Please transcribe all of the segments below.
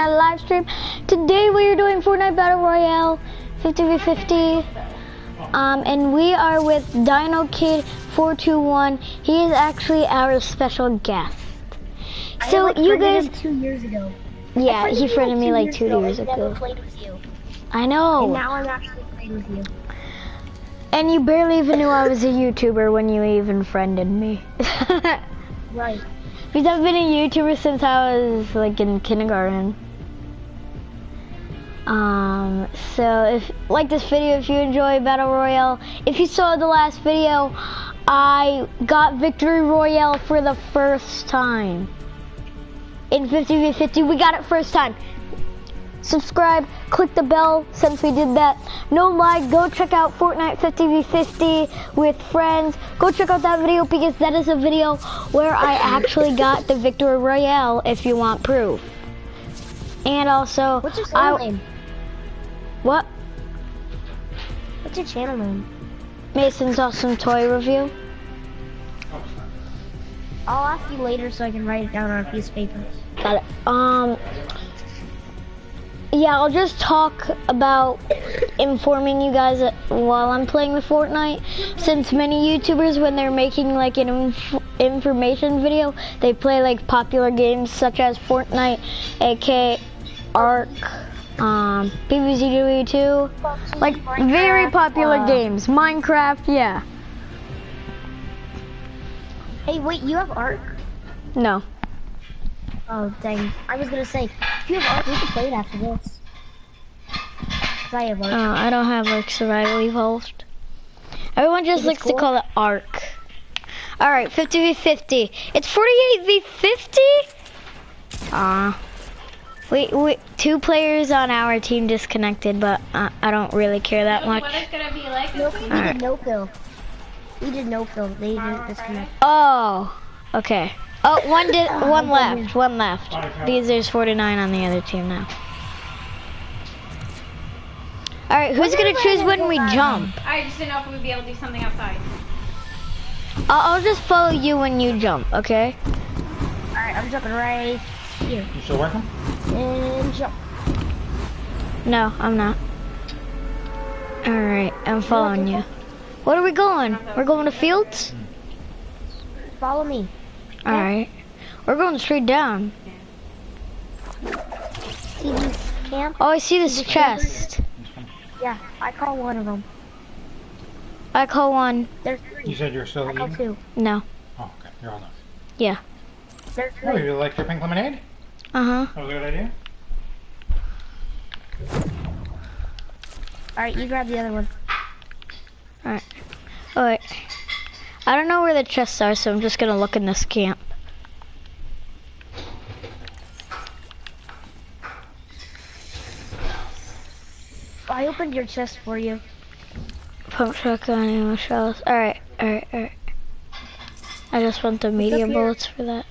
Fortnite live stream. Today we are doing Fortnite Battle Royale 50v50. Um, and we are with Dino Kid 421. He is actually our special guest. So I, like, you guys, two years ago. yeah, he friended me like two years and Never ago. played with you. I And know. now I'm actually playing with you. And you barely even knew I was a YouTuber when you even friended me. Right. Because I've been a YouTuber since I was like in kindergarten. Um, so if like this video, if you enjoy Battle Royale, if you saw the last video, I got Victory Royale for the first time. In 50v50, we got it first time. Subscribe, click the bell since we did that. No lie, go check out Fortnite 50v50 with friends. Go check out that video because that is a video where I actually got the Victory Royale if you want proof. And also, What's your I, name? What? What's your channel name? Mason's Awesome Toy Review. I'll ask you later so I can write it down on a piece of paper. Got it. Um, yeah, I'll just talk about informing you guys while I'm playing the Fortnite. Since many YouTubers, when they're making like an inf- information video, they play like popular games such as Fortnite, AK, Ark, um, PvZ2, like very popular uh, games. Minecraft, yeah. Hey, wait, you have Ark? No. Oh, dang. I was gonna say, if you have Ark, we can play it after this. I have Ark. Uh, I don't have like survival evolved. Everyone just likes to call it Ark. All right, 50 v 50. It's 48 v 50. We we two players on our team disconnected, but uh, I don't really care that much. What it's gonna be like no, is we Alright. did no fill. We did no fill. They didn't disconnect. Oh, okay. Oh, one did one left, one left. Because there's 49 on the other team now. All right, who's gonna choose when we jump? I just didn't know if we'd be able to do something outside. I'll, I'll just follow you when you jump, okay? Alright, I'm jumping right here. You still working? And jump. No, I'm not. Alright, I'm following you. What are we going? We're going to fields? Follow me. Alright. We're going straight down. See this camp? Oh, I see this chest. Yeah, I call one of them. I call one. There's You said you're still I call eating? two. No. Oh, okay. You're all done. Yeah. There's Oh, three. you like your pink lemonade? Uh-huh. That was a good idea. Alright, you grab the other one. Alright. Alright. I don't know where the chests are, so I'm just gonna look in this camp. I opened your chest for you. Pump shotgun, ammo shells. Alright, alright, alright. I just want the medium bullets for that.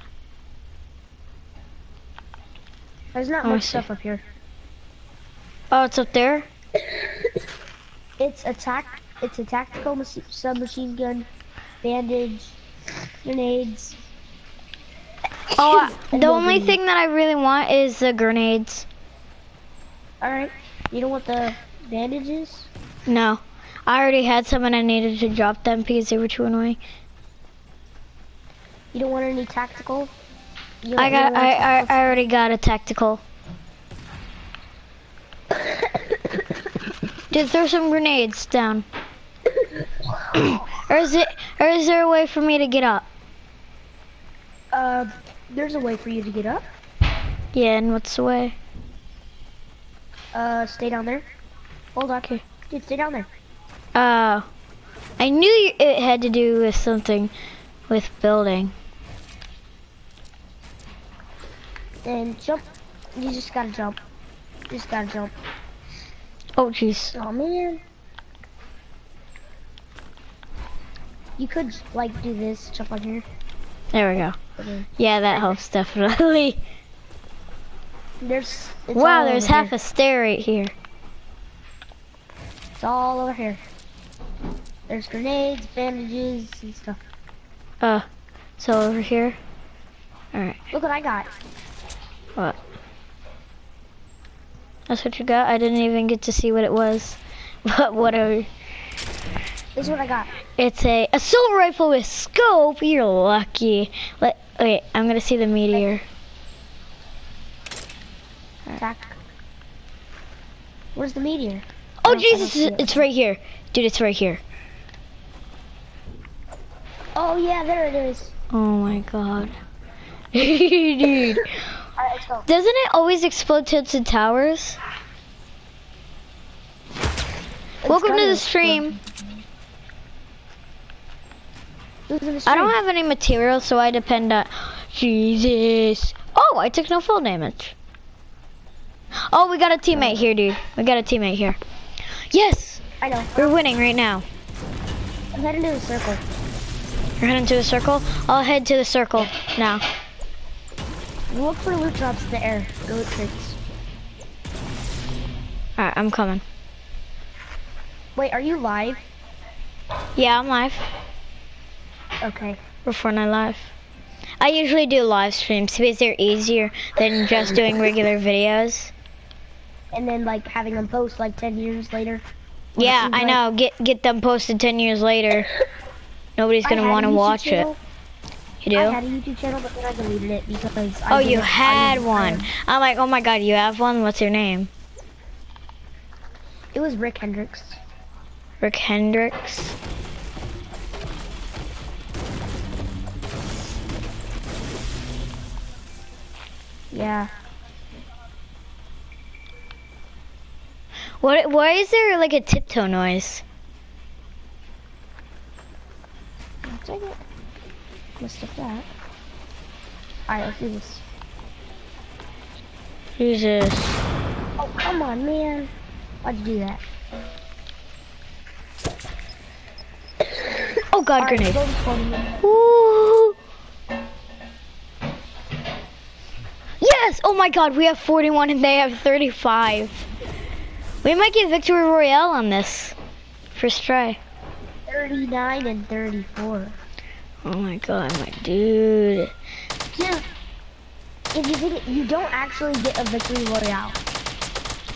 There's not Oh, much stuff up here. Oh, it's up there? It's a tac. It's a tactical submachine gun, bandage, grenades. Oh, the only thing that I really want is the grenades. All right. You know what the bandages? No. I already had some and I needed to drop them because they were too annoying. You don't want any tactical? I got I, I, I already got a tactical. Dude, throw some grenades down. or is it or is there a way for me to get up? Uh, there's a way for you to get up. Yeah, and what's the way? Uh, stay down there. Hold on. Okay. Dude, stay down there. Oh. I knew it had to do with something with building. And jump. You just gotta jump. You just gotta jump. Oh jeez. Oh man. You could like do this, jump on here. There we go. Okay. Yeah, that helps definitely. There's. It's wow, there's half here. a stair right here. It's all over here. There's grenades, bandages, and stuff. Uh, so over here. Alright, Look what I got. What? That's what you got? I didn't even get to see what it was. But whatever. This is what I got. It's a assault rifle with scope. You're lucky. Let wait, I'm gonna see the meteor. Attack. Where's the meteor? Oh I don't- I don't Jesus, see it. it's right here. Dude, it's right here. Oh yeah, there it is. Oh my god. Dude. Alright, let's go. Doesn't it always explode tilted towers? Welcome to the stream. Who's in the I don't have any materials, so I depend on Jesus. Oh, I took no full damage. Oh, we got a teammate here, dude. We got a teammate here. Yes, I know. we're winning right now. I'm heading to the circle. You're heading to the circle. I'll head to the circle now. Look for loot drops in the air. Go loot crates. All right, I'm coming. Wait, are you live? Yeah, I'm live. Okay. We're Fortnite live. I usually do live streams because they're easier than just doing regular videos. And then like having them post like 10 years later. Yeah, I like- know. Get get them posted ten years later. Nobody's gonna want to watch channel. You I had a YouTube channel, but then I deleted it because I Oh, you had one. I'm like, oh my god, you have one? What's your name? It was Rick Hendricks. Rick Hendricks. Yeah. What? Why is there like a tiptoe noise? It. Missed that. Alright, let's do this. Jesus. Oh, come on, man. Why'd you do that? Oh god, Alright, grenade. go to 40. Ooh. Yes! Oh my god, we have 41 and they have 35. We might get victory royale on this. First try. 39 and 34. Oh my god, my dude. Yeah. If you it, you don't actually get a victory royale.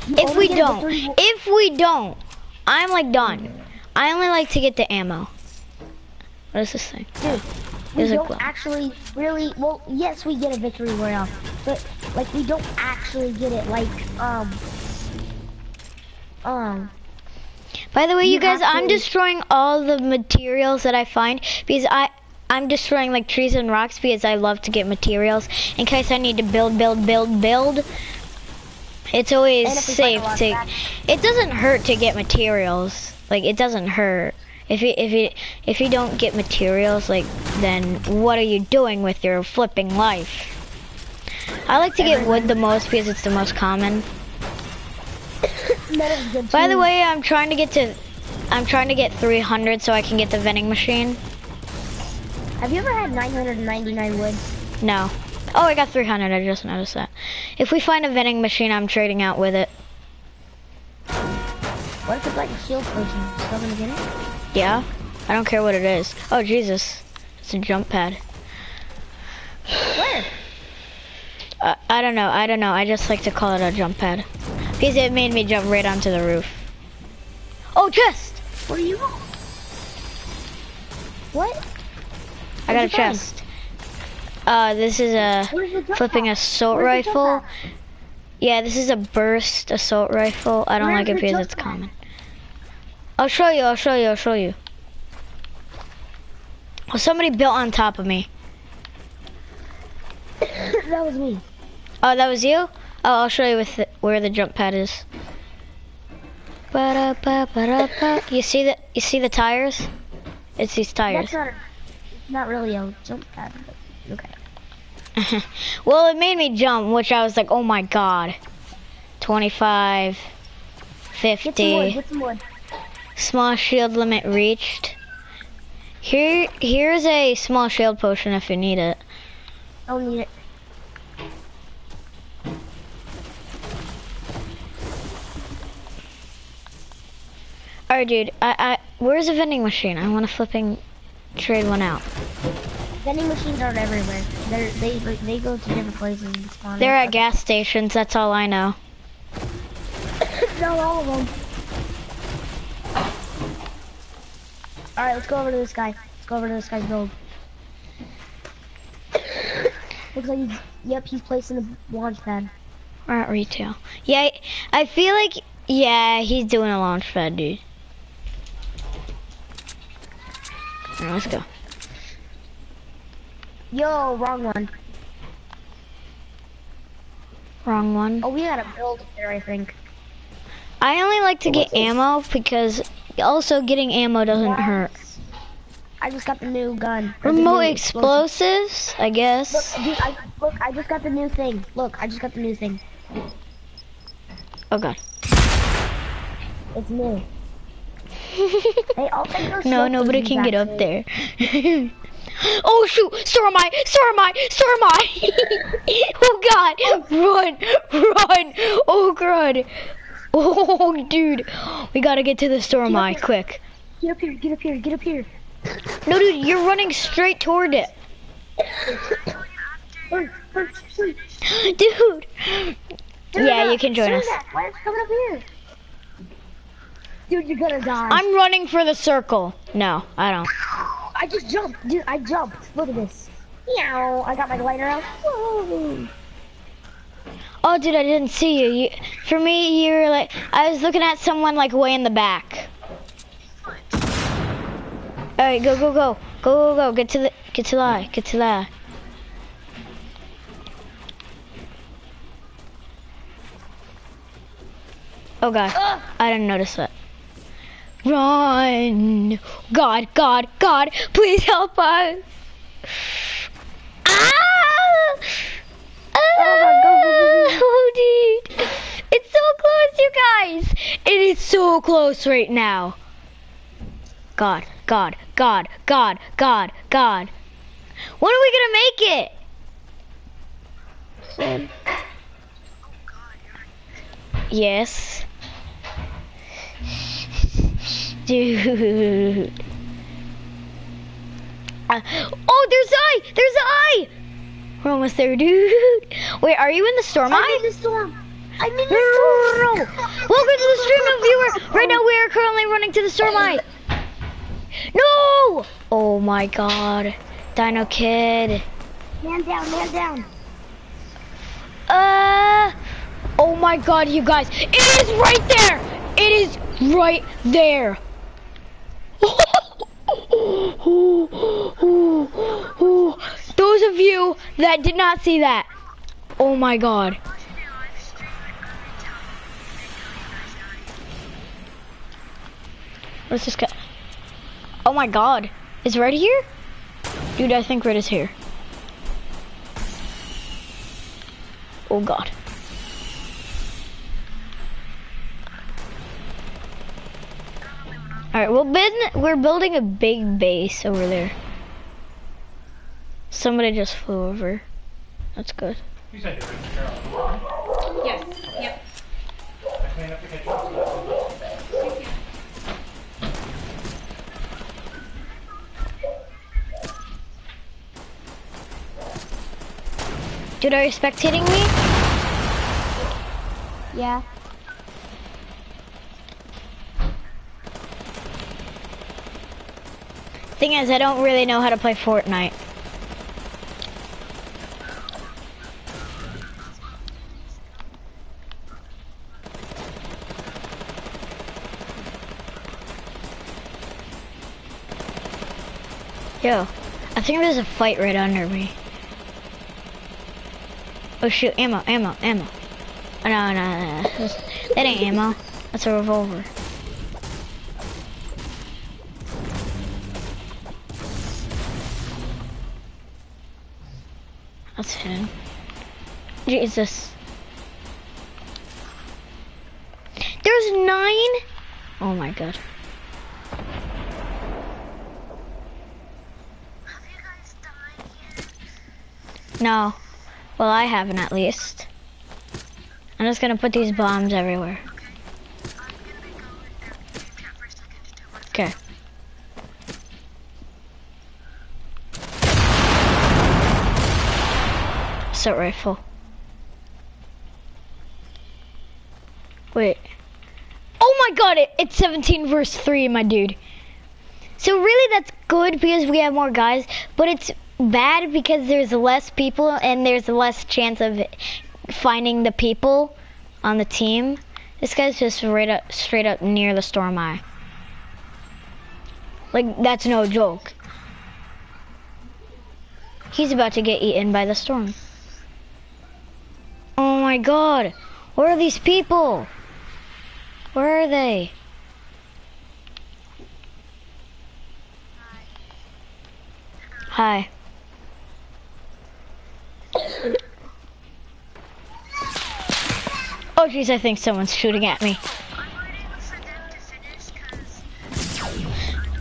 You If we don't, if we don't, I'm like done. I only like to get the ammo. What is this thing? Dude, we Is don't actually really. Well, yes, we get a victory royale, but like we don't actually get it. Like um, um. By the way, you, You guys, I'm destroying all the materials that I find because I I'm destroying like trees and rocks because I love to get materials in case I need to build, build, build, build. It's always And if we find a safe to. that- It doesn't hurt to get materials. Like it doesn't hurt. If you if you if you don't get materials, like then what are you doing with your flipping life? I like to get wood the most because it's the most common. That is good By the way, I'm trying to get to, I'm trying to get 300 so I can get the vending machine. Have you ever had 999 wood? No. Oh, I got 300. I just noticed that. If we find a vending machine, I'm trading out with it. What if it's like a shield potion? Still gonna get it? Yeah. I don't care what it is. Oh Jesus, it's a jump pad. Where? Uh, I don't know. I don't know. I just like to call it a jump pad because it made me jump right onto the roof. Oh, chest! Where are you? What? I got a What'd you find? chest. Uh, this is a Where's the jump flipping assault Where's the jump rifle. Yeah, this is a burst assault rifle. I don't Where's like it because it's common. I'll show you, I'll show you, I'll show you. Well, somebody built on top of me. that was me. Oh, that was you? Oh, I'll show you with the, where the jump pad is. Ba-da-ba, ba-da-ba. You see the you see the tires? It's these tires. Not. A, really a jump pad. But okay. well, it made me jump, which I was like, oh my god. 25, Get some wood. 50. Get some wood. Small shield limit reached. Here, here's a small shield potion if you need it. Don't need it. Alright, dude. I, I, where's a vending machine? I want to flipping trade one out. Vending machines aren't everywhere. They're, they they go to different places and spawn. They're at gas stations. That's all I know. down all of them. Alright, let's go over to this guy. Let's go over to this guy's build. Looks like he's, yep, he's placing the launch pad. We're at retail. Yeah, I feel like, yeah, he's doing a launch pad, dude. Alright, let's go. Yo, wrong one. Wrong one. Oh, we got a build up there, I think. I only like to Oh, get what's this? ammo because also getting ammo doesn't hurt. I just got the new gun. Remote new explosives, I Look, guess. dude, I, look, I just got the new thing. Look, I just got the new thing. Oh god. It's new. Hey, I'll take those no, nobody can get up there. oh shoot! So am I! So am I! So am I! oh god! Run! Run! Oh god! Oh dude! We gotta get to the storm eye quick. Get up here, get up here, get up here. No dude, you're running straight toward it. Hurry. Dude! Yeah, you uh, can join us. Why you coming up here? Dude, you're gonna die. I'm running for the circle. No, I don't. I just jumped, dude. I jumped. Look at this. Meow. I got my glider out. Whoa. Oh, dude, I didn't see you. you. For me, you were like, I was looking at someone like way in the back. All right, go, go, go, go, go, go. Get to the, get to the eye, get to the eye. Oh god, I didn't notice that. Run! God, God, God, please help us! Ah! Oh, dude. It's so close, you guys. It is so close right now. God, God, God, God, God, God. When are we gonna make it? Yes. Dude. Uh, oh, there's eye! There's eye! We're almost there, dude. Wait, are you in the storm I'm eye? in the storm. I'm in the storm. Welcome to the stream, viewer. Right now, we are currently running to the storm eye. No! Oh my god. Dino Kid. Man down, man down. Uh. Oh my god, you guys. It is right there. It is right there. Those of you that did not see that. Oh my god. What's this guy? Oh my god. Is Red here? Dude, I think Red is here. Oh god. Alright, well, ben, we're building a big base over there. Somebody just flew over. That's good. You said you're in Carol. Yes. Yep. I cleaned up the kitchen. Dude, are you spectating me? Yeah. The thing is, I don't really know how to play Fortnite. Yo, I think there's a fight right under me. Oh shoot, ammo, ammo, ammo. Oh, no, no, no, no. That ain't ammo. That's a revolver. That's him. Jesus. There's nine? Oh my god. No. Well, I haven't at least. I'm just gonna put these bombs everywhere. Okay. Assault rifle. Wait. Oh my god, it, it's 17 verse 3, my dude. So really that's good because we have more guys, but it's bad because there's less people and there's less chance of finding the people on the team. This guy's just right up, straight up near the storm eye. Like, that's no joke. He's about to get eaten by the storm. My god. Where are these people? Where are they? Hi. Oh jeez, I think someone's shooting at me.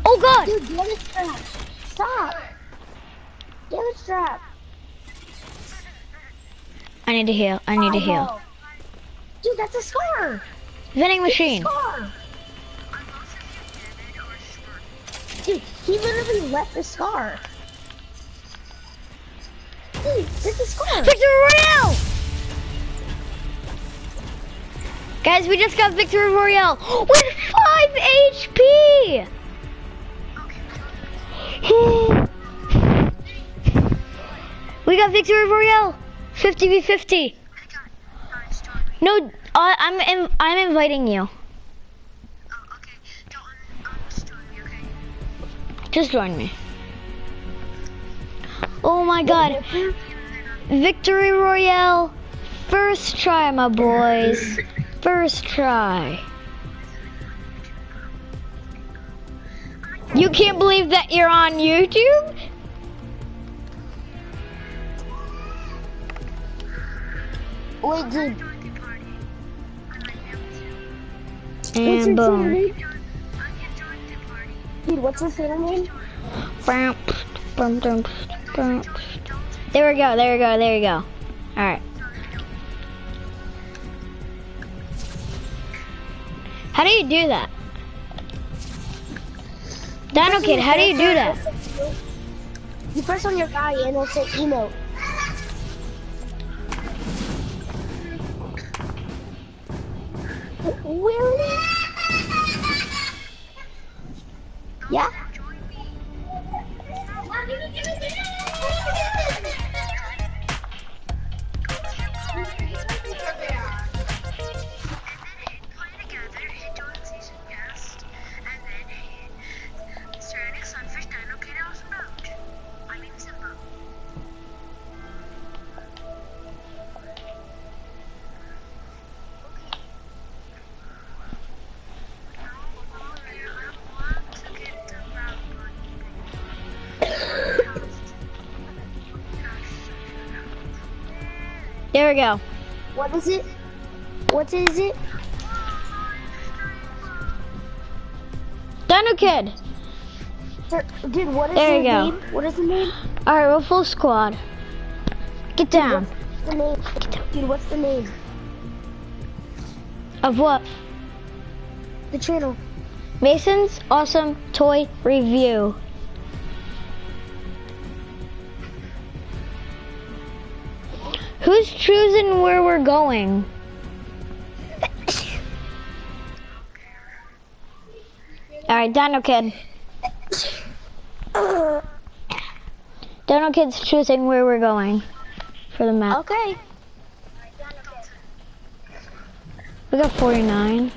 Oh god! Dude, damage trap. Stop. Damage trap. I need to heal. I need to heal. Dude, that's a scar. Vending machine. Dude, he literally left a scar. Dude, that's a scar. Victory Royale! Guys, we just got Victory Royale with 5 HP! we got Victory Royale 50 v 50. No, uh, I'm in, I'm inviting you. Just join me. Oh my god. Victory Royale. First try, my boys. First try. You can't believe that you're on YouTube? Wait, dude. What's And boom. Dude, what's your Twitter name? Bum, bum, dum, bum. There we go, there we go, there we go. Alright. How do you do that? Dino Kid, how do you do that? You press on your guy and it'll say emote. We go. What is it? What is it? Dino Kid. Sir, Dude, what is There the you go. name? What is the name? Alright, we're full squad. Get down. What's the name? Dude, what's the name? Of what? The channel. Mason's Awesome Toy Review. Choosing where we're going? Alright, Dino Kid. Dino Kid's choosing where we're going for the map. Okay. We got 49.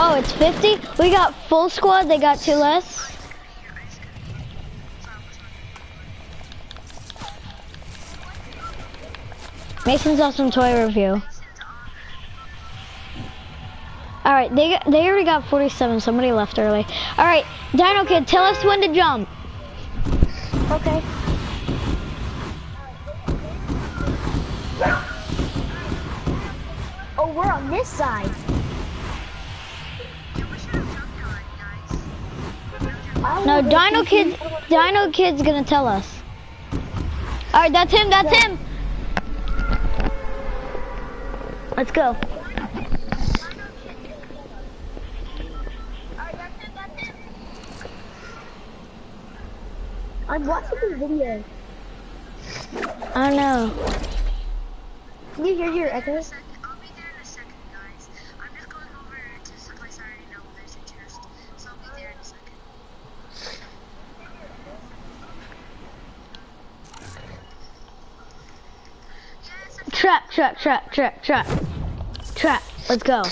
Oh, it's 50? We got full squad, they got two less. Mason's awesome toy review. Alright, they they already got 47, somebody left early. Alright, Dino Kid, tell us when to jump. Okay. Oh, we're on this side. No, Dino Kid, Dino Kid's gonna tell us. Alright, that's him, that's him. Let's go. I'm watching the video. I don't know. Can you hear your echoes? Trap, trap, trap, trap, trap. Let's go.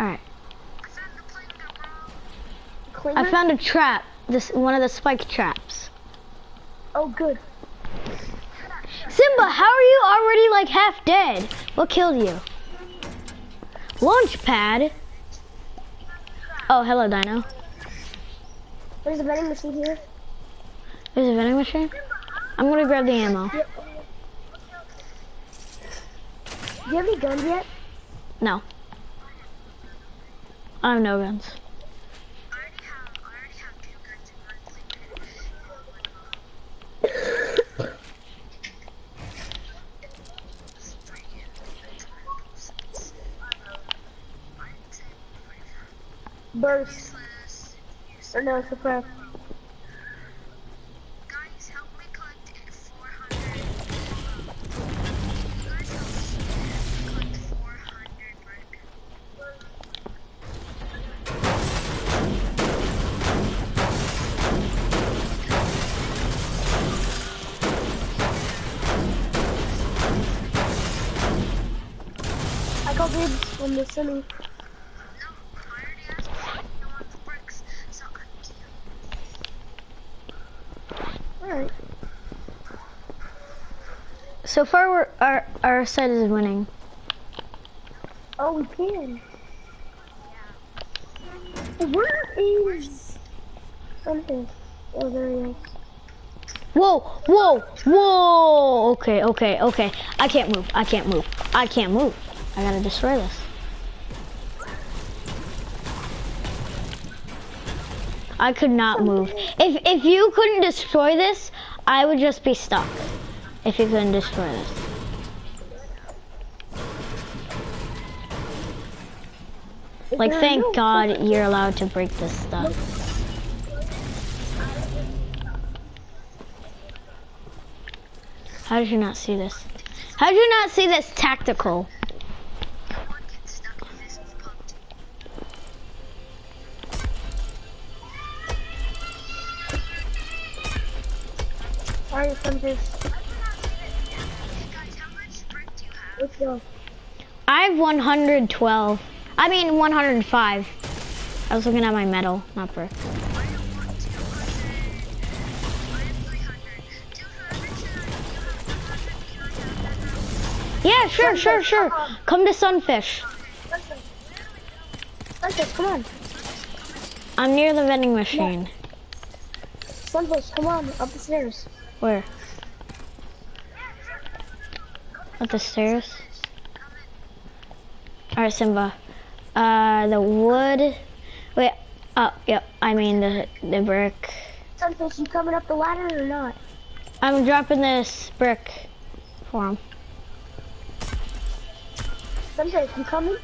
Alright. I found a trap. This one of the spike traps. Oh, good. Simba, how are you already like half dead? What killed you? Launch pad. Oh, hello, Dino. There's a vending machine here. There's a vending machine. I'm gonna grab the ammo. Do you have any guns yet? No. I have no guns. Burst. Or no, it's Alright. So far, we're, our our side is winning. Oh, we can. Where is something? Oh, there he is. Whoa, whoa, whoa! Okay, okay, okay. I can't move. I can't move. I can't move. I gotta destroy this. I could not move. If if you couldn't destroy this, I would just be stuck. If you couldn't destroy this. Like, thank God you're allowed to break this stuff. How did you not see this? How did you not see this tactical? Alright, something. Hey guys, how much brick do you have? Let's go. I have 112. I mean 105. I was looking at my medal, not brick. I have one, 200. I have 300. 200, should I, you have 200, can I have that now? Yeah, sure, sure, sure. Uh-huh. Come to Sunfish. Sunfish, come on. I'm near the vending machine. Sunfish, come on, up the stairs. Where? Up the stairs? Alright, Simba. Uh, the wood. Wait. Oh, yep. I mean the the brick. Sunfish, you coming up the ladder or not? I'm dropping this brick for him. Sunfish, you coming?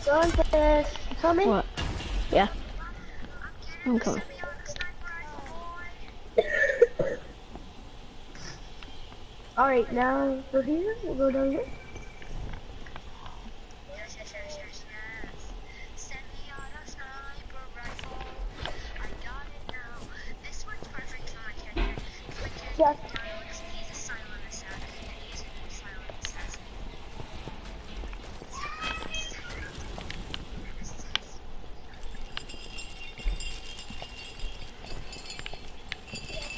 Sunfish, you coming? What? Yeah. I'm coming. Alright, now we're here. We'll go down here. Yes, yes, yes, yes, yes. Send me out a sniper rifle. I got it now. This one's perfect for my character. My character, Yes. Alex, he's a silent assassin. And he's a silent assassin.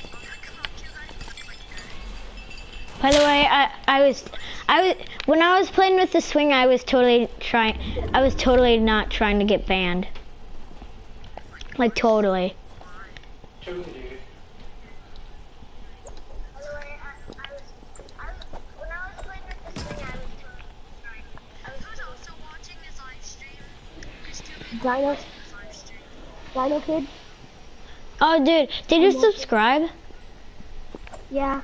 Oh my god, you guys look like that. By the way, I I was I was when I was playing with the swing, I was totally trying. I was totally not trying to get banned. Like totally. Chosen dude. By the way, I, I was, I was, when I was playing with this thing, I was totally trying. I was also watching his live stream. His two people Dino, watching his live stream. Dino Kid? Oh, dude, did you subscribe? Yeah.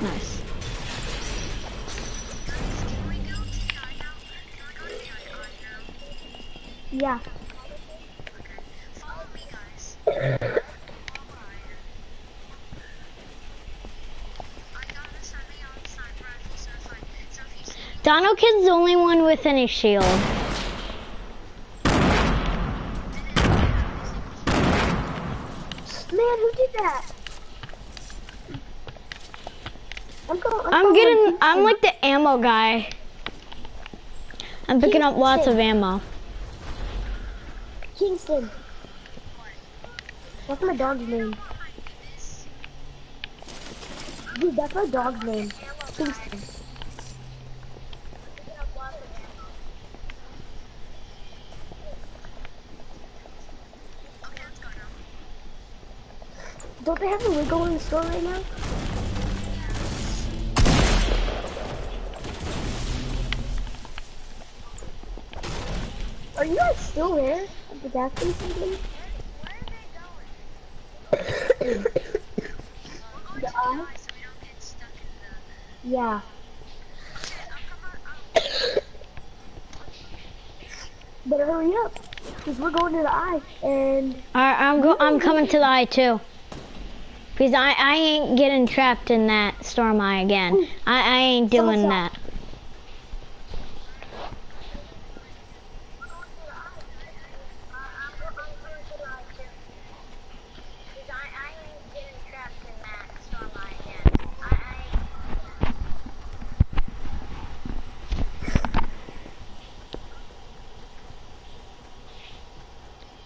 Nice. See Dino Kid's the only one with any shield. Man, who did that? I'm going. I'm going getting, I'm like the ammo guy. I'm picking up lots of ammo. Kingston. What's my dog's name? Dude, that's my dog's name. Kingston. Don't they have a wiggle in the store right now? Are you guys still there at the gas station? please? Where are they going? The eye? the eye so we don't get stuck in the... Yeah. Okay, I'll come on. I'll... Better hurry up. Because we're going to the eye. And Alright, I'm go, I'm coming to the eye too. Because I, I ain't getting trapped in that storm eye again. I, I ain't doing that.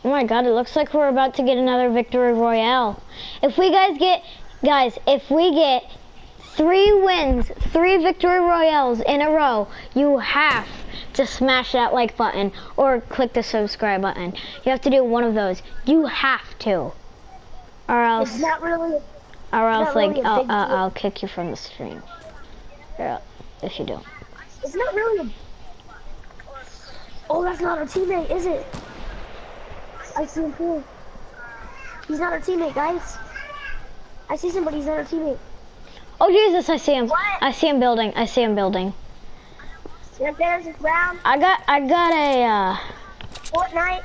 Oh my god, it looks like we're about to get another victory royale. If we guys get, guys, if we get three wins, three victory royales in a row, you have to smash that like button or click the subscribe button. You have to do one of those. You have to. Or else, it's not really. or else like, I'll, I'll. I'll kick you from the stream. If you don't. It's not really a. Oh, that's not our teammate, is it? I see him. He's not our teammate, guys. I see somebody. He's not our teammate. Oh Jesus, I see him. What? I see him building. I see him building. Yep, there's a round. I got, I got a, uh, Fortnite.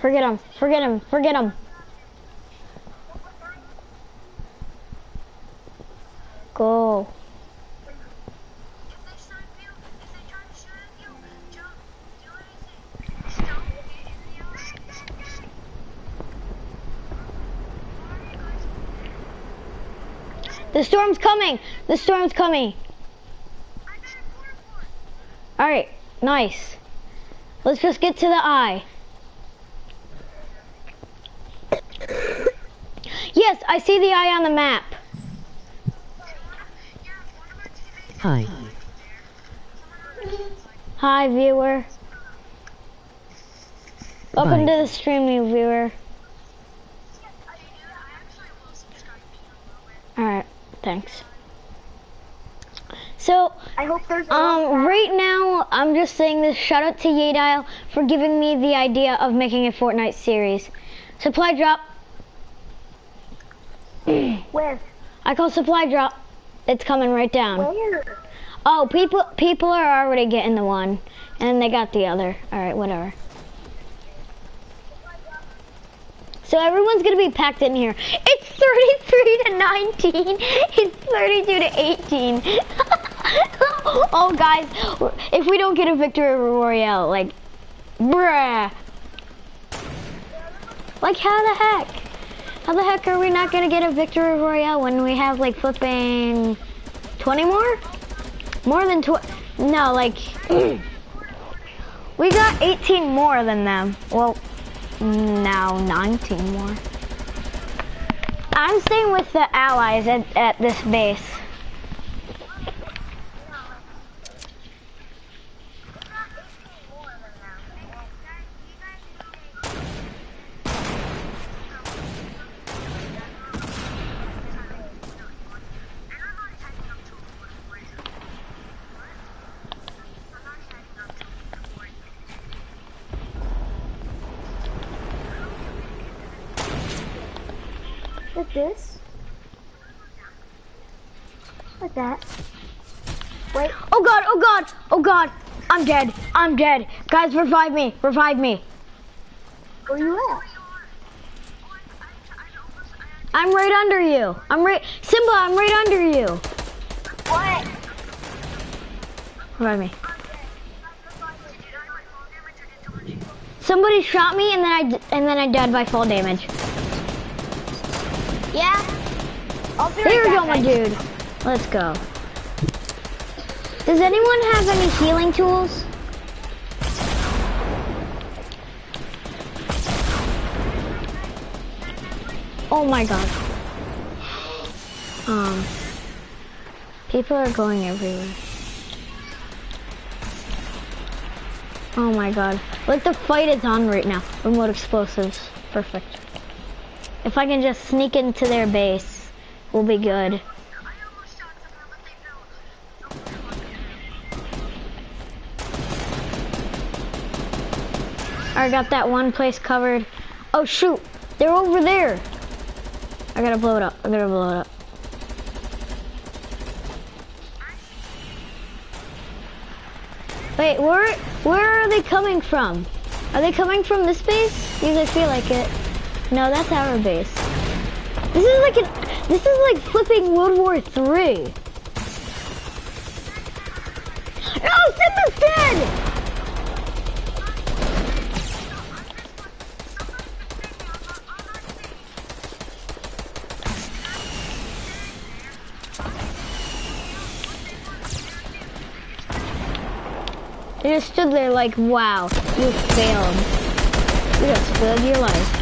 forget him, forget him, forget him. Go. If they snipe you, if they try to shoot at you, jump. Do anything. Just don't get in the storm's coming. The storm's coming. All right, nice. Let's just get to the eye. Yes, I see the eye on the map. Yeah, one of our teammates Hi. Hi, viewer. Welcome Bye. to the stream, new viewer. I actually will subscribe to you. All right, thanks. So, I hope there's. Um, right now, I'm just saying this. Shout out to Yadile for giving me the idea of making a Fortnite series. Supply drop. Where? I call supply drop. It's coming right down. Where? Oh, people people are already getting the one, and they got the other. All right, whatever. So everyone's gonna be packed in here. It's 33 to 19. It's 32 to 18. oh, guys, if we don't get a victory over royale, like, bruh. Like, how the heck? How the heck are we not gonna get a victory royale when we have like flipping 20 more? More than 20? No, like, we got 18 more than them. Well, now 19 more. I'm staying with the allies at, at this base. Like this? Like that? Wait. Oh god, oh god, oh god. I'm dead, I'm dead. Guys, revive me, revive me. Where you at? I'm right under you. I'm right, Simba, I'm right under you. What? Revive me. somebody shot me and then I and then I died by fall damage. Right we go, my dude. Let's go. Does anyone have any healing tools? Oh my god. Um, people are going everywhere. Oh my god. Like the fight is on right now. Remote explosives. Perfect. If I can just sneak into their base, we'll be good. I got that one place covered. Oh shoot, they're over there. I gotta blow it up. I gotta blow it up. Wait, where where are they coming from? Are they coming from this base? Because I feel like it. No, that's our base. This is like an this is like flipping World War Three. No, Simba's dead! They just stood there like, wow, you failed. You just failed your life.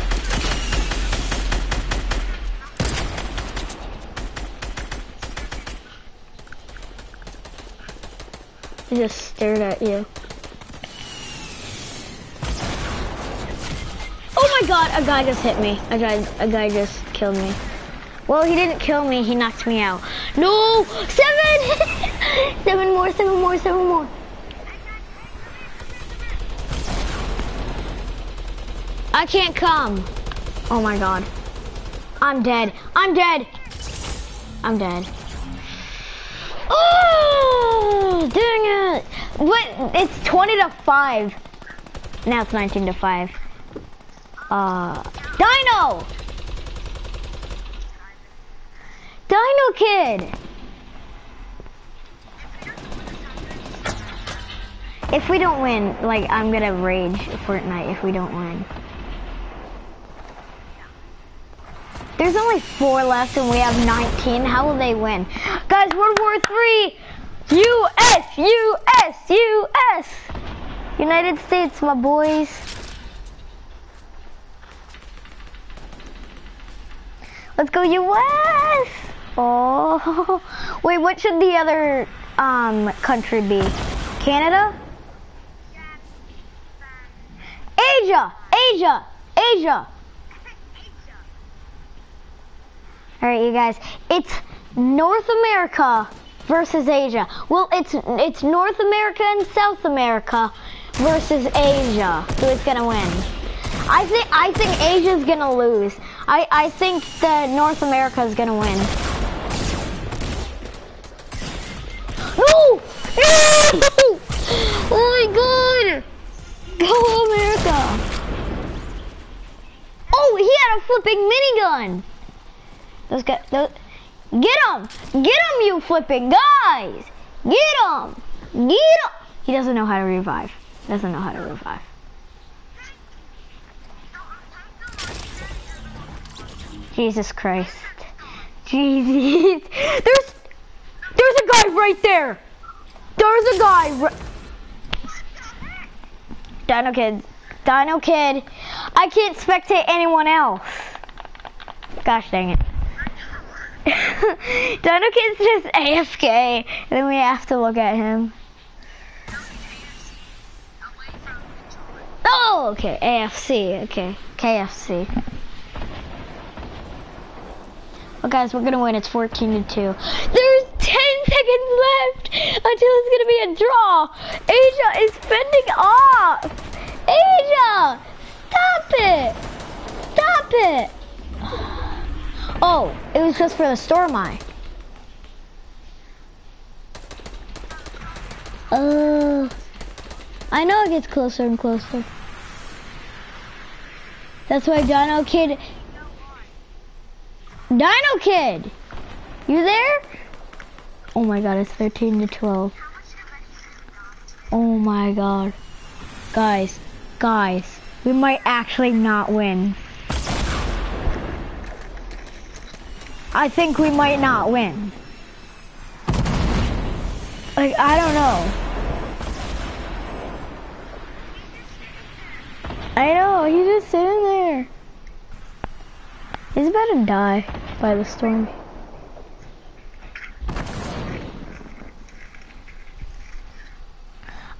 They just stared at you. Oh my god, a guy just hit me. A guy, a guy just killed me. Well, he didn't kill me, he knocked me out. No! Seven! seven more, seven more, seven more. I can't come. Oh my god. I'm dead. I'm dead. I'm dead. Oh, dang it. What? It's 20 to 5. Now it's 19 to 5. Uh, Dino! Dino Kid! If we don't win, like, I'm gonna rage Fortnite if we don't win. There's only four left and we have 19. How will they win? Guys, World War Three. U.S. U.S. U.S. United States, my boys. Let's go U.S. Oh, wait, what should the other um country be? Canada? Asia, Asia, Asia. All right, you guys. It's North America versus Asia. Well, it's it's North America and South America versus Asia. Who's gonna win? I think I think Asia's gonna lose. I I think that North America is gonna win. No! Oh my God! Go America! Oh, he had a flipping minigun. Those guys, those, get him! Get him, you flipping guys! Get him! Get him! He doesn't know how to revive. Doesn't know how to revive. Jesus Christ. Jesus. There's, there's a guy right there. There's a guy. Dino Kid. Dino Kid. I can't spectate anyone else. Gosh dang it. Dino Kid's just AFK, and then we have to look at him. Oh, okay, AFC, okay, KFC. Well, guys, we're gonna win. It's 14 to 2. There's 10 seconds left until it's gonna be a draw. Asia is fending off. Asia, stop it. Stop it. Oh, it was just for the storm eye. Uh, I know it gets closer and closer. That's why Dino Kid. Dino Kid, you there? Oh my God, it's 13 to 12. Oh my God, guys, guys, we might actually not win. I think we might not win. Like, I don't know. I know, he's just sitting there. He's about to die by the storm.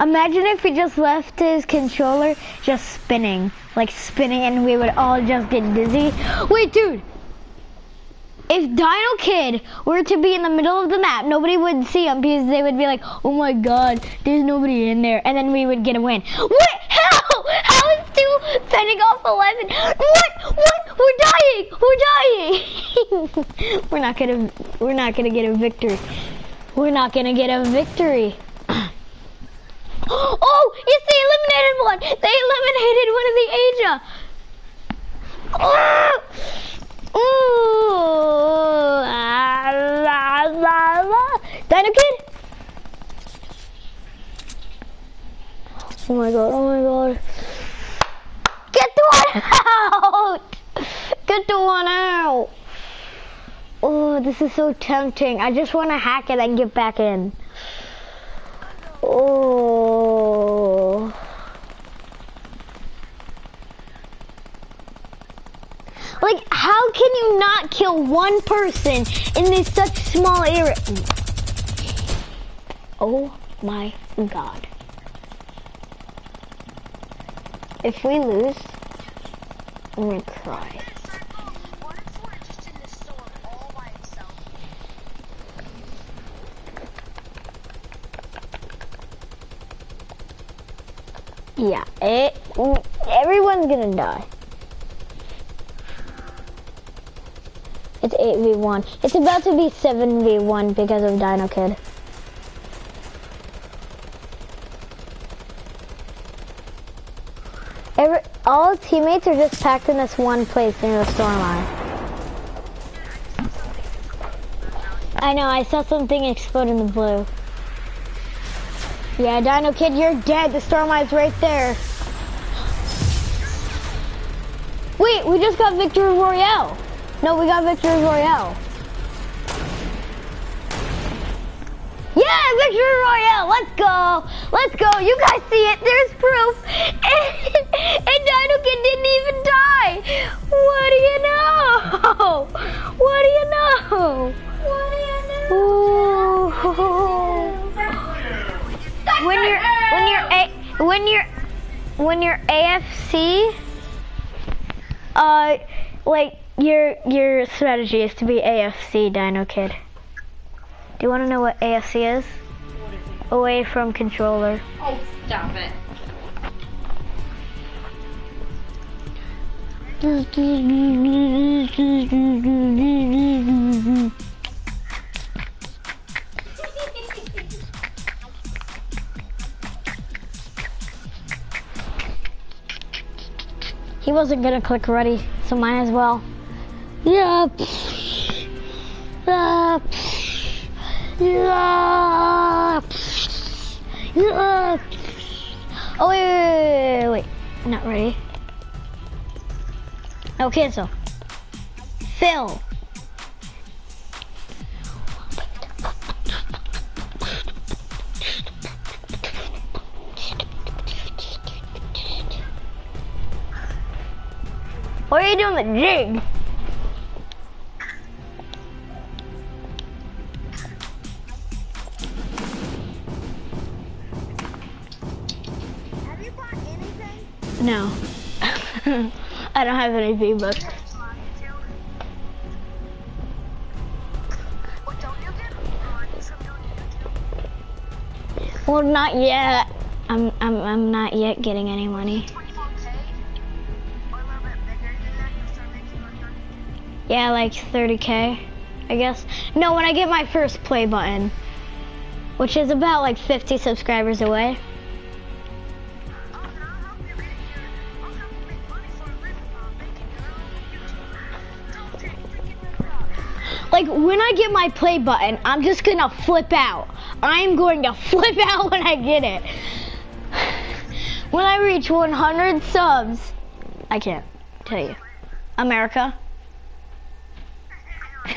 Imagine if we just left his controller just spinning, like spinning and we would all just get dizzy. Wait, dude. If Dino Kid were to be in the middle of the map, nobody would see him because they would be like, oh my god, there's nobody in there. And then we would get a win. What? How? How is two fending off 11? What? What? We're dying. We're dying. we're not gonna, we're not gonna get a victory. We're not gonna get a victory. Oh, yes, they eliminated one. They eliminated one of the Asia. Oh! Ah! Ooh, ah, la, la, la. Dino Kid? Oh my god, oh my god. Get the one out! Get the one out! Oh, this is so tempting. I just want to hack it and get back in. Oh. Like, how can you not kill one person in this such small area? Oh my god. If we lose, I'm gonna cry. Yeah, it, everyone's gonna die. It's 8v1. It's about to be 7v1 because of Dino Kid. Every, all teammates are just packed in this one place near the storm line. I know, I saw something explode in the blue. Yeah, Dino Kid, you're dead. The storm line's right there. Wait, we just got Victory Royale. No, we got Victory Royale. Yeah, Victory Royale. Let's go. Let's go. You guys see it. There's proof. And, and Dino Kid didn't even die. What do you know? What do you know? What do you know? When you're when you're a, when you're when you're AFC, uh, like your your strategy is to be AFC Dino Kid. Do you want to know what AFC is? Away from controller. Oh, stop it. He wasn't gonna click ready, so might as well. Yeah. Yeah. Yeah. Yeah. Oh wait, wait, wait, wait. Not ready. No cancel. Phil. What are you doing the jig? No. I don't have any V-Bucks. Well, not yet. I'm, I'm, I'm not yet getting any money. 24k? Or a little bit bigger than that, you'll start making money on YouTube. Yeah, like 30k, I guess. No, when I get my first play button, which is about like 50 subscribers away. My play button, I'm just gonna flip out. I'm going to flip out when I get it. When I reach 100 subs, I can't tell you. America.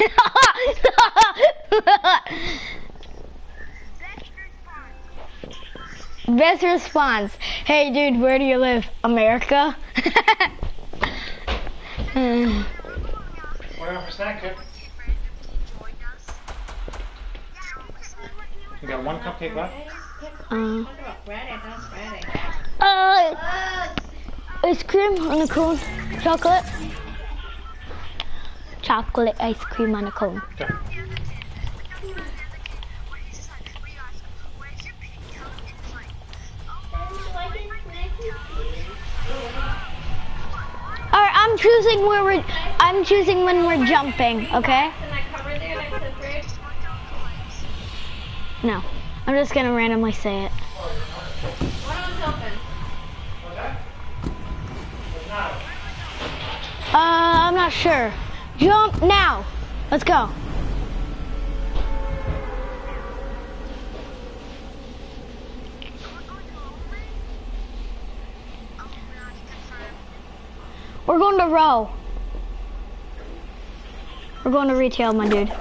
Best response. Hey dude, where do you live? America? For snack. We got one cupcake left. Uh, Talk about Friday, uh, ice cream on a cone. Chocolate. Chocolate ice cream on a cone. Okay. Alright, I'm choosing where we're. I'm choosing when we're jumping. Okay? No, I'm just gonna randomly say it. Uh, I'm not sure. Jump now. Let's go. We're going to row. We're going to retail, my dude. Are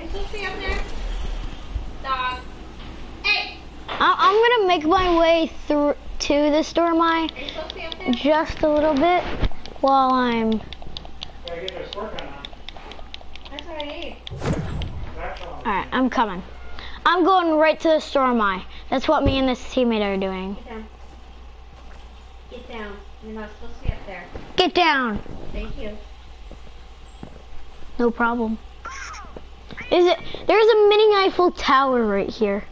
you supposed to be up there? Dog. Hey! I- I'm gonna make my way through to the store, my Are you supposed to be up there? just a little bit while I'm. Gotta get their squirt gun on. That's what I need. That's all. All right, I'm coming. I'm going right to the store, my. That's what me and this teammate are doing. Get down. Get down. You're not supposed to be up there. Get down. Thank you. No problem. Is it? There's a mini Eiffel Tower right here.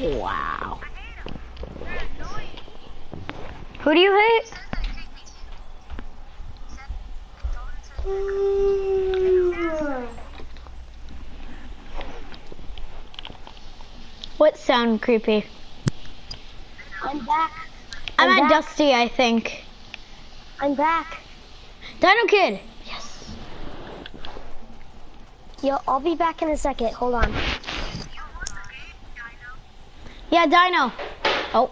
Wow. Who do you hate? What sound creepy? I'm back. I'm, I'm at back. Dusty, I think. I'm back. Dino Kid. Yes. Yo, I'll be back in a second. Hold on. Yeah, Dino. Oh.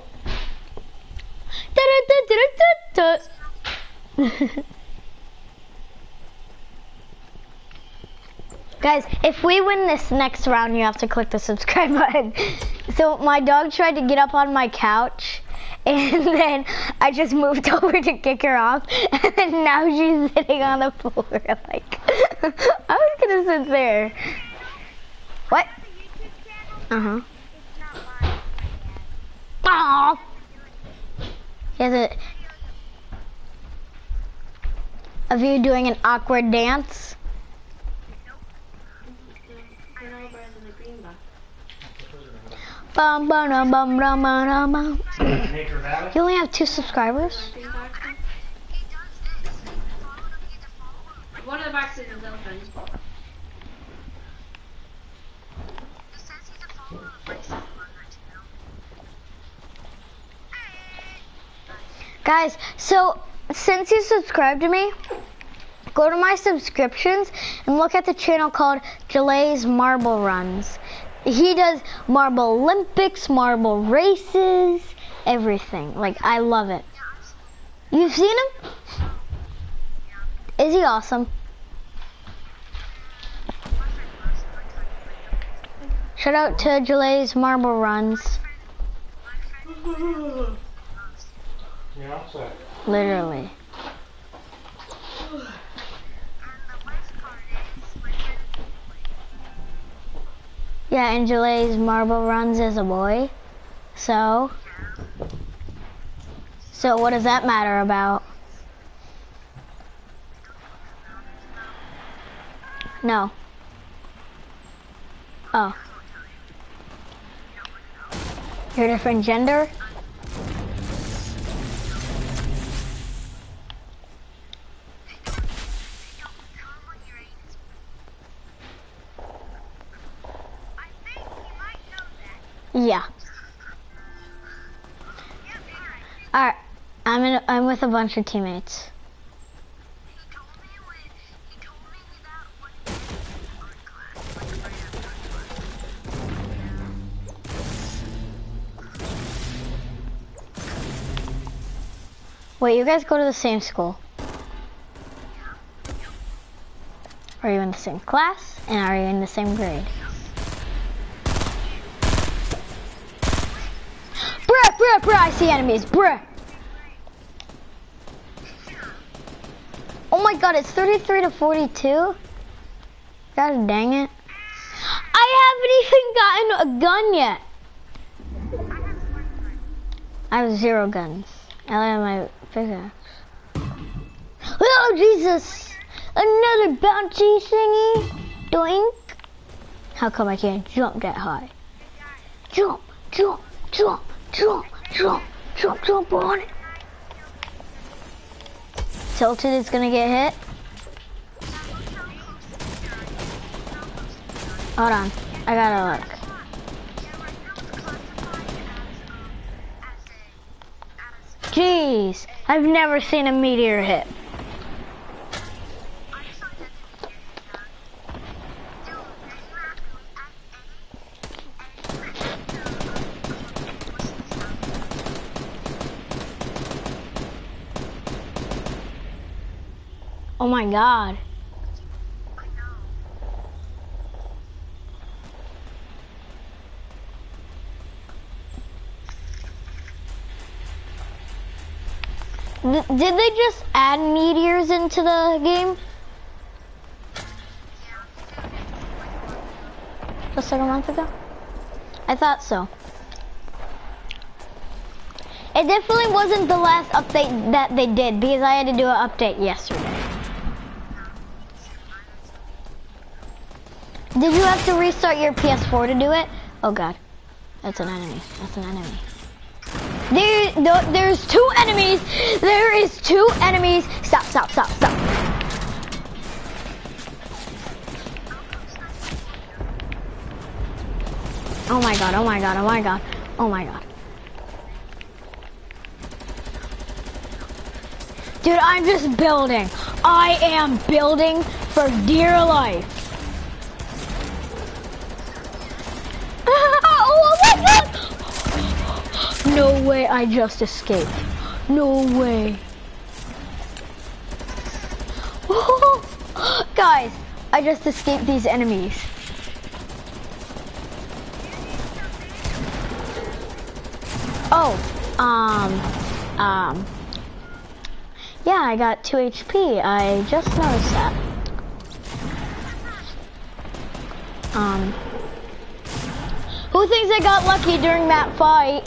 Da-da-da-da-da-da. Guys, if we win this next round, you have to click the subscribe button. So my dog tried to get up on my couch, and then I just moved over to kick her off, and now she's sitting on the floor. Like I was gonna sit there. What? Uh has a of you doing an awkward dance. Bum, bum, bum, bum, bum. You only have two subscribers? One of the boxes is open. Guys, so since you subscribed to me, go to my subscriptions and look at the channel called Jelle's Marble Runs. He does marble Olympics, marble races, everything. Like, I love it. You've seen him? Is he awesome? Shout out to Jelle's Marble Runs. Literally. Yeah, and Jelle's Marble Runs as a boy. So. So what does that matter about? No. Oh. You're a different gender? Yeah. All right, I'm in. I'm with a bunch of teammates. Wait, you guys go to the same school? Are you in the same class? And are you in the same grade? Bruh, bruh, I see enemies, bruh. Oh my god, it's 33 to 42? God dang it. I haven't even gotten a gun yet. I have zero guns. I have my pickaxe. Oh, Jesus! Another bouncy thingy! Doink! How come I can't jump that high? Jump, jump, jump, jump, jump, jump, jump on it. Tilted is gonna get hit. Hold on, I gotta look. Jeez, I've never seen a meteor hit. Oh my god. Did they just add meteors into the game? Just like a month ago? I thought so. It definitely wasn't the last update that they did because I had to do an update yesterday. Did you have to restart your PS4 to do it? Oh god. That's an enemy. That's an enemy. There, no, there's two enemies. There is two enemies. Stop, stop, stop, stop. Oh my god, oh my god, oh my god, oh my god. Dude, I'm just building. I am building for dear life. oh my god! No way I just escaped. No way. Guys, I just escaped these enemies. Oh, um, um, yeah, I got 2 HP. I just noticed that. Um, who thinks I got lucky during that fight?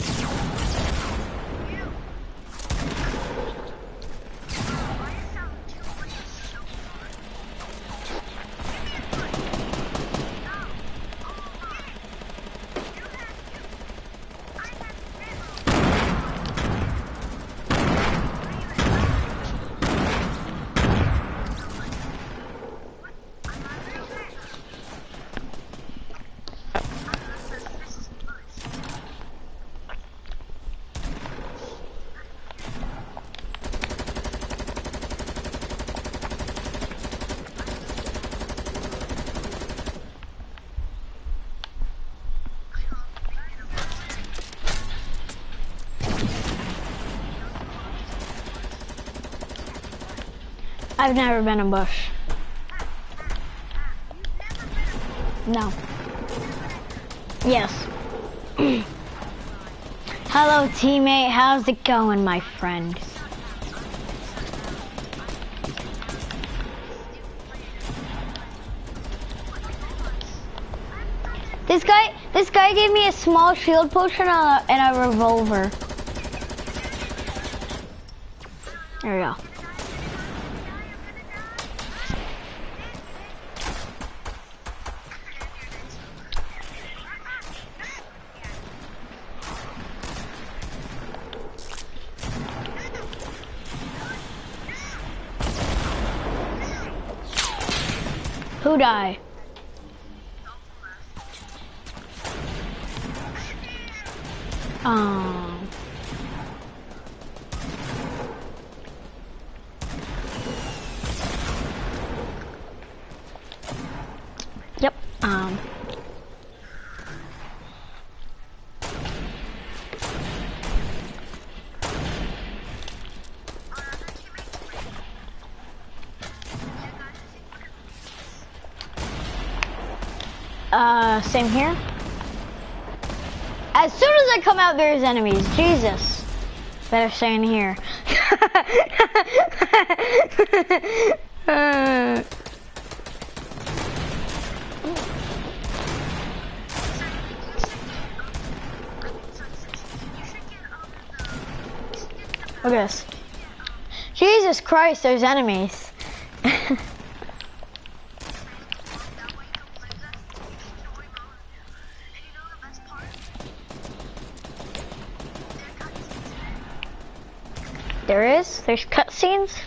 I've never been in bush. No. Yes. Hello, teammate. How's it going, my friend? This guy, this guy gave me a small shield potion and a, and a revolver. Who same here. As soon as I come out, there's enemies. Jesus. Better stay in here. Look at this. Jesus Christ, there's enemies. cutscenes?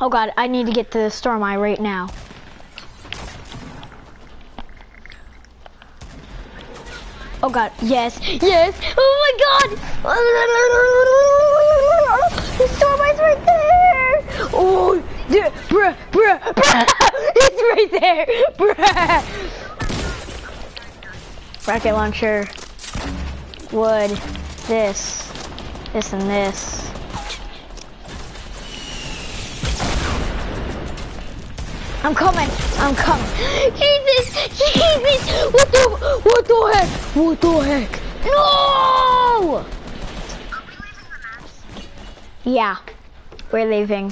Oh god, I need to get to the storm eye right now. Oh god, yes, yes. Oh my god! The storm eye's right there! Oh, bruh, bruh, bruh! It's right there! Bruh! Rocket launcher. Wood. This. This and this. I'm coming. I'm coming. Jesus! Jesus! What the? What the heck? What the heck? No! Yeah, we're leaving.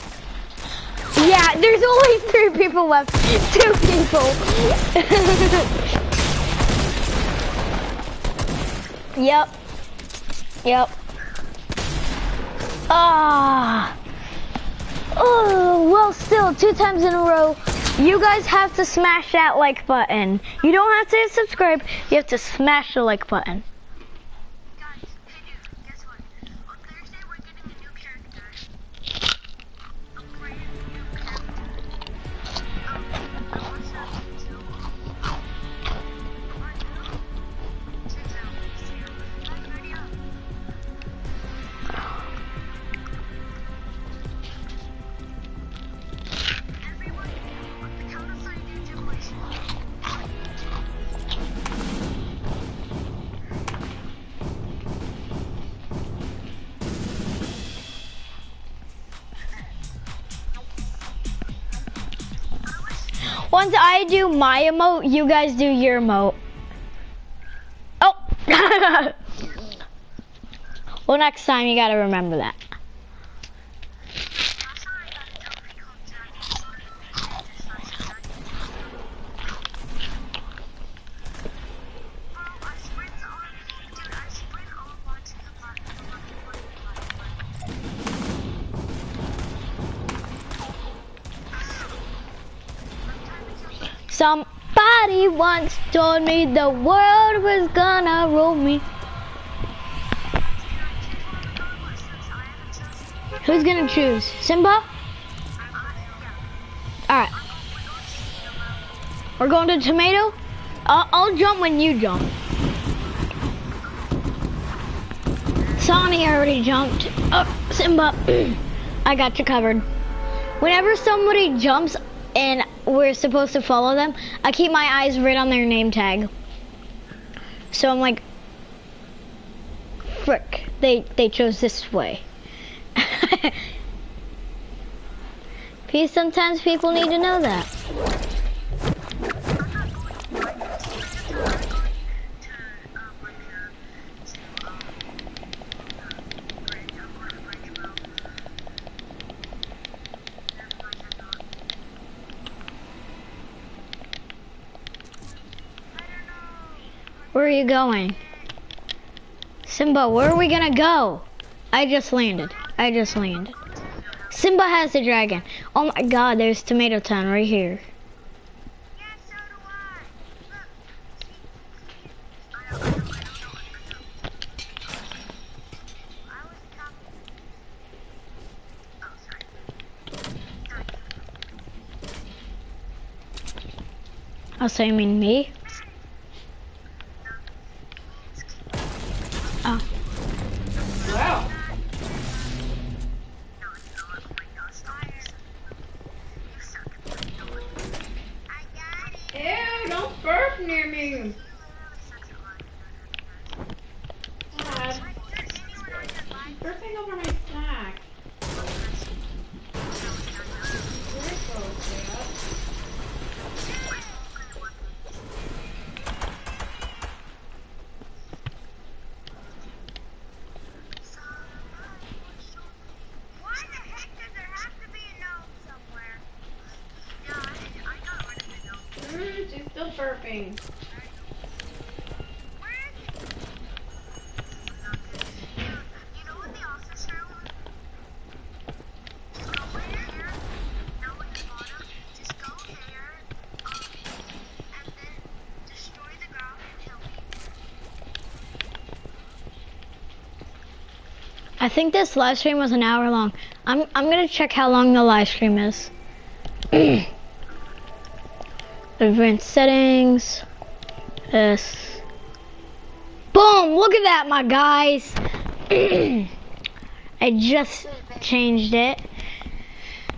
Yeah, there's only three people left. Two people. yep. Yep. Ah. Oh, well, still, two times in a row. You guys have to smash that like button. You don't have to subscribe. You have to smash the like button. Once I do my emote, you guys do your emote. Oh. well, next time you gotta remember that. Told me the world was gonna roll me. Who's gonna choose? Simba? Alright. We're going to tomato? I'll, I'll jump when you jump. Sonny already jumped. Oh, Simba. I got you covered. Whenever somebody jumps and we're supposed to follow them, I keep my eyes right on their name tag. So I'm like, frick, they, they chose this way. Because sometimes people need to know that. Are you going? Simba, where are we gonna go? I just landed. I just landed. Simba has the dragon. Oh my god, there's Tomato Town right here. Yes, so do I. Look. I think this live stream was an hour long. I'm I'm gonna check how long the live stream is. Advanced settings. Yes. Boom! Look at that, my guys. I just changed it.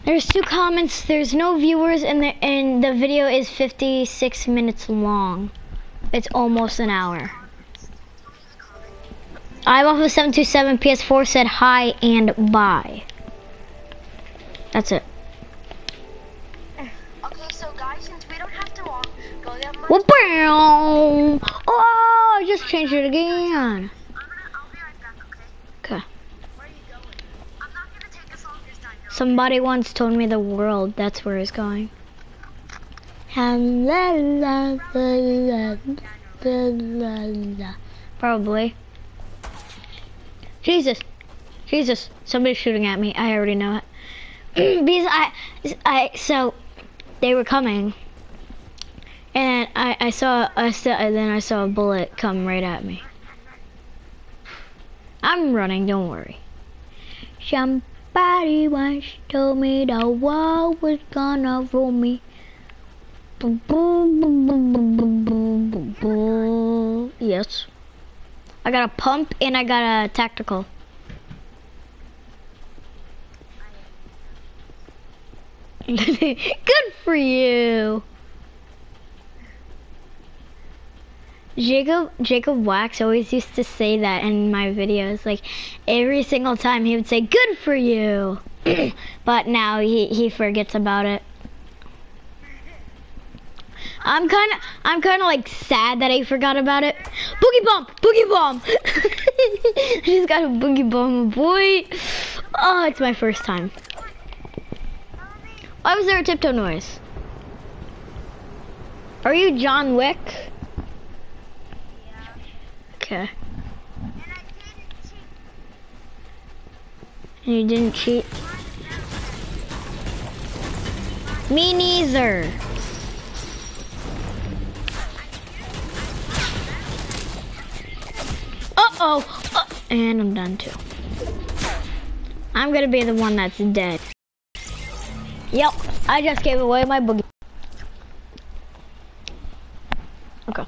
There's two comments. There's no viewers, and the and the video is 56 minutes long. It's almost an hour. I'm off the 727 PS4 said hi and bye. That's it. Okay, so guys, since we don't have to walk, go the other! Oh, I just changed it again. Okay. Somebody once told me the world, that's where it's going. Probably. Jesus. Jesus. Somebody's shooting at me. I already know it. because I, I, so they were coming and I, I saw, I saw, and then I saw a bullet come right at me. I'm running, don't worry. Somebody once told me the world was gonna rule me. Boom, boom, boom, boom, boom, boom, boom, boom. Yes. I got a pump and I got a tactical. Good for you. Jacob Jacob Wax always used to say that in my videos. Like every single time he would say, "Good for you," but now he he forgets about it. I'm kind of I'm kind of like sad that I forgot about it. Boogie bomb, boogie bomb. I just got a boogie bomb, boy. Oh, it's my first time. Why was there a tiptoe noise? Are you John Wick? Yeah. Okay. And you didn't cheat? Me neither. Uh-oh. Uh, and I'm done too. I'm gonna be the one that's dead. Yep, I just gave away my boogie. Okay.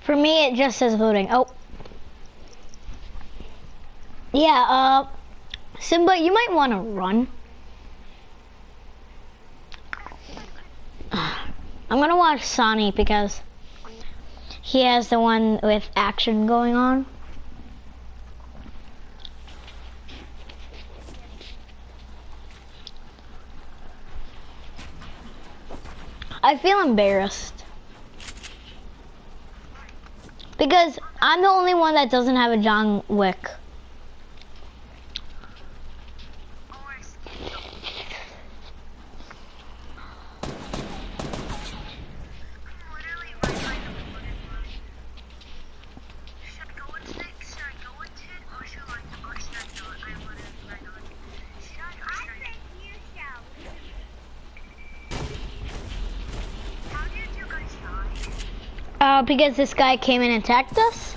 For me, it just says voting. Oh. Yeah, uh, Simba, you might want to run. I'm gonna watch Sonny because he has the one with action going on. I feel embarrassed. Because I'm the only one that doesn't have a John Wick. Or s- I'm literally right by the bullet line. Should I go into it? Should I go into it? Or should I, or should I not? I want to right on. Should I, or should I? you shall. How did you guys die? Uh, because this guy came and attacked us.